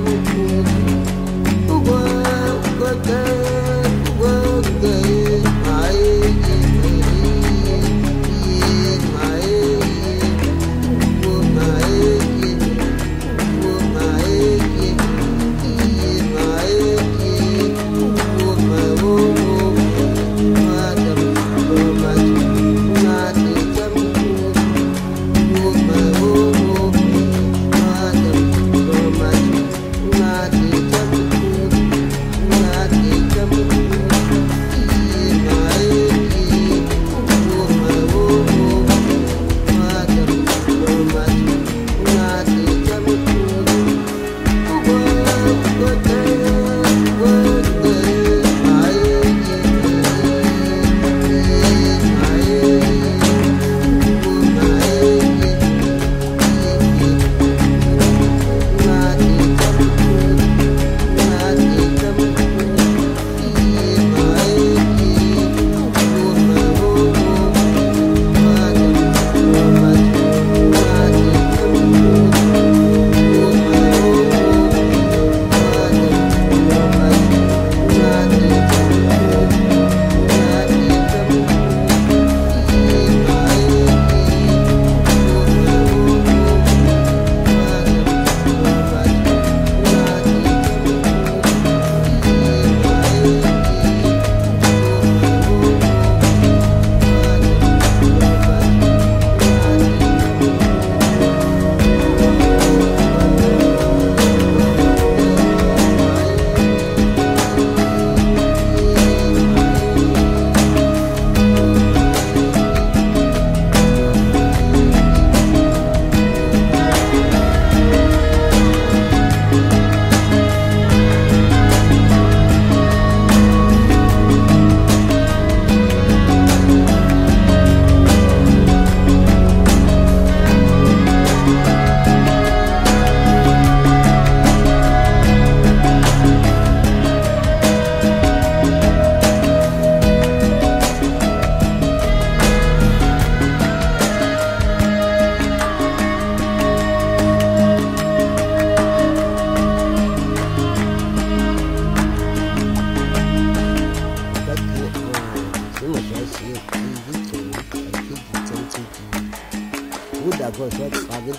devil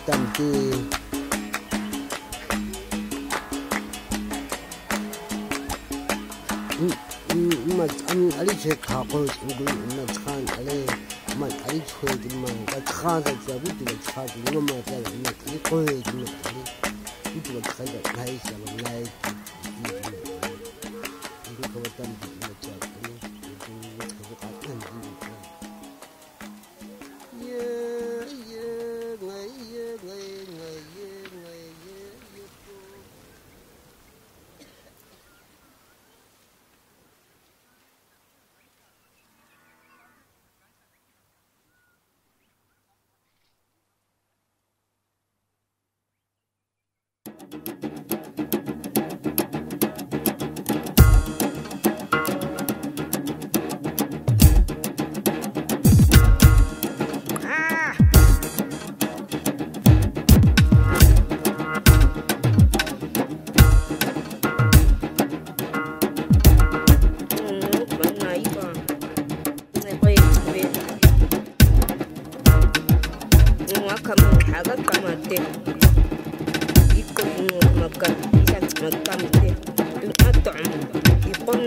importante man alice kapo ngulu na tsan ale man alice ko di man ka tsan ka ja bu di tsan di no ma ja na ki ko di no ali bu di tsan ka nai sa nai di di ko tan di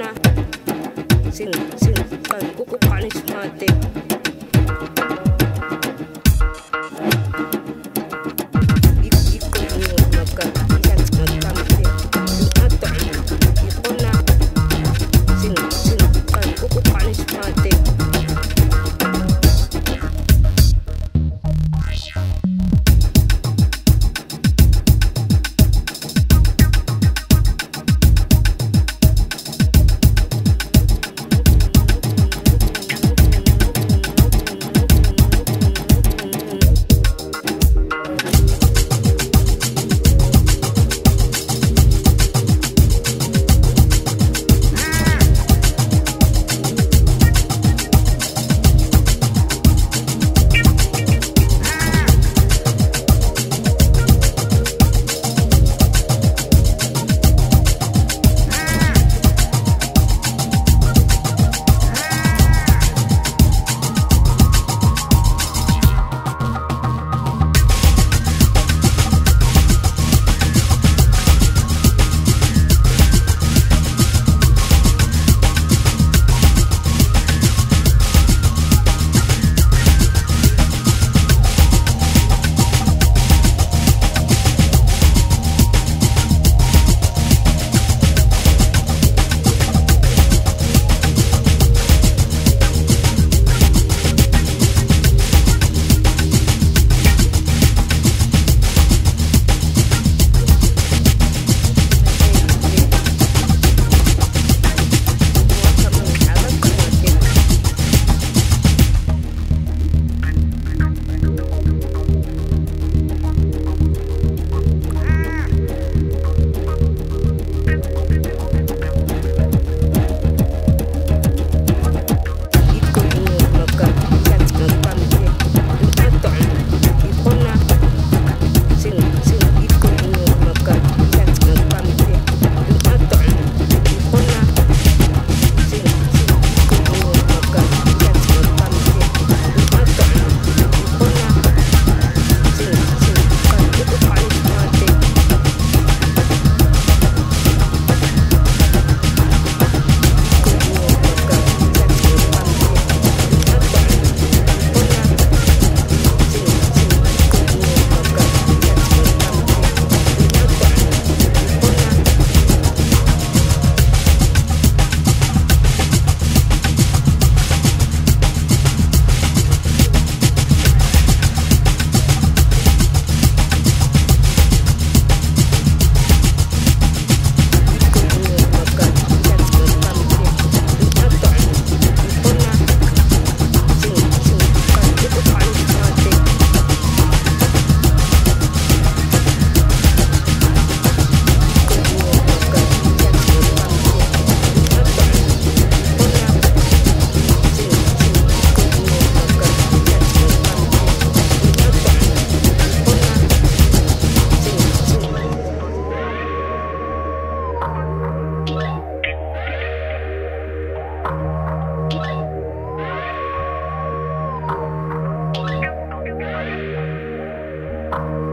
atom i kona sing sing kan kuku kanis mate 了。